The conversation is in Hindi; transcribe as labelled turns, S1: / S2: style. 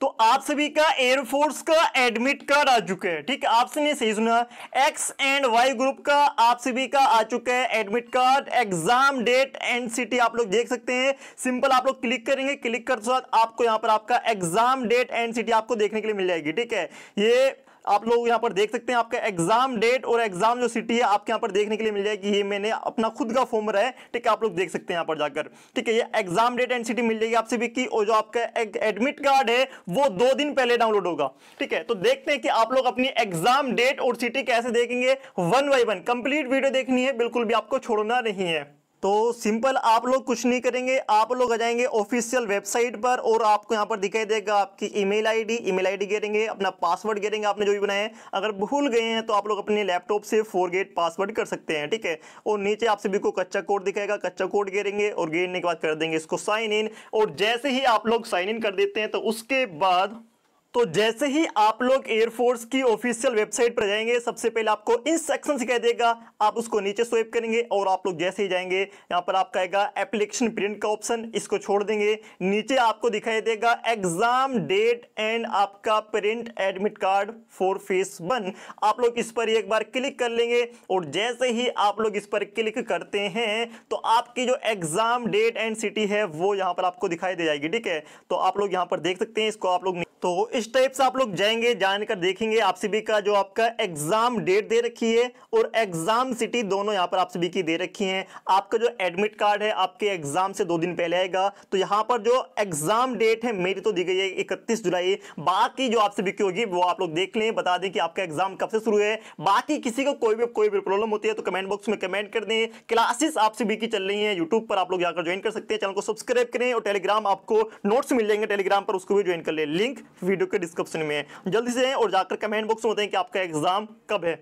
S1: तो आप सभी का एयरफोर्स का एडमिट कार्ड आ चुका है, ठीक है? आपसे ने सही सुना। एक्स एंड वाई ग्रुप का आप सभी का आ चुका है admit card exam date and city आप लोग देख सकते हैं। सिंपल आप लोग क्लिक करेंगे क्लिक करते आपको यहाँ पर आपका एग्ज़ाम डेट एंड सिटी आपको देखने के लिए मिल जाएगी, ठीक है? ये आप लोग यहाँ पर देख सकते हैं आपका एग्ज़ाम डेट और एग्ज़ाम जो सिटी है, आपके यहाँ पर देखने के लिए मिल जाएगी। ये मैंने अपना खुद का फॉर्म रहा है, ठीक है? आप लोग देख सकते हैं यहाँ पर जाकर। ठीक है, ये एग्ज़ाम डेट एंड सिटी मिल जाएगी आपसे भी की और जो आपका एडमिट कार्ड है, वो दो दिन पहले डाउनलोड होगा। ठीक है तो देखते हैं कि आप लोग अपनी एग्ज़ाम डेट और सिटी कैसे देखेंगे। One by one complete video देखनी है, बिल्कुल भी आपको छोड़ना नहीं है। तो सिंपल आप लोग कुछ नहीं करेंगे, आप लोग आ जाएँगे ऑफिशियल वेबसाइट पर और आपको यहाँ पर दिखाई देगा आपकी ईमेल आईडी ईमेल आईडी गिरेंगे अपना पासवर्ड गिरेंगे आपने जो भी बनाया है। अगर भूल गए हैं तो आप लोग अपने लैपटॉप से फोर गेट पासवर्ड कर सकते हैं, ठीक है? और नीचे आप सभी को कच्चा कोड दिखाएगा कच्चा कोड गिरेंगे और गिरने के बाद कर देंगे इसको साइन इन और जैसे ही आप लोग साइन इन कर देते हैं तो उसके बाद तो जैसे ही आप लोग एयरफोर्स की ऑफिशियल वेबसाइट पर जाएँगे, सबसे पहले आपको इन सेक्शन से कह देगा, आप उसको नीचे स्वेप करेंगे और आप लोग जैसे ही जाएँगे, यहाँ पर आपका आएगा एप्लीकेशन प्रिंट का ऑप्शन इसको छोड़ देंगे। नीचे आपको दिखाई देगा एग्ज़ाम डेट एंड आपका print admit card for phase one आप लोग इस पर एक बार क्लिक कर लेंगे और जैसे ही आप लोग इस पर क्लिक करते हैं तो आपकी जो एग्ज़ाम डेट एंड सिटी है, वो यहाँ पर आपको दिखाई दे जाएगी, ठीक है? तो आप लोग यहाँ पर देख सकते हैं, इसको आप लोग तो इस टाइप से आप लोग जाएँगे, जानकर देखेंगे आप सभी का जो आपका एग्ज़ाम डेट दे रखी है और एग्ज़ाम सिटी दोनों यहाँ पर आप सभी की दे रखी हैं। आपका जो एडमिट कार्ड है आपके एग्ज़ाम से दो दिन पहले आएगा। तो यहाँ पर जो एग्ज़ाम डेट है, मेरी तो दी गई है इकतीस जुलाई। बाकी जो आप सभी की होगी, वो आप लोग देख लें, बता दें कि आपका एग्ज़ाम कब से शुरू है। बाकी किसी को कोई भी कोई भी प्रॉब्लम होती है तो कमेंट बॉक्स में कमेंट कर दें। क्लासेस आप सभी की चल रही है यूट्यूब पर आप लोग जाकर ज्वाइन कर सकते हैं। चैनल को सब्सक्राइब करें और टेलीग्राम आपको नोट्स मिल जाएँगे। टेलीग्राम पर उसको भी ज्वाइन कर ले। लिंक वीडियो के डिस्क्रिप्शन में। जल्दी से और जाकर कमेंट बॉक्स में बताएँ कि आपका एग्ज़ाम कब है।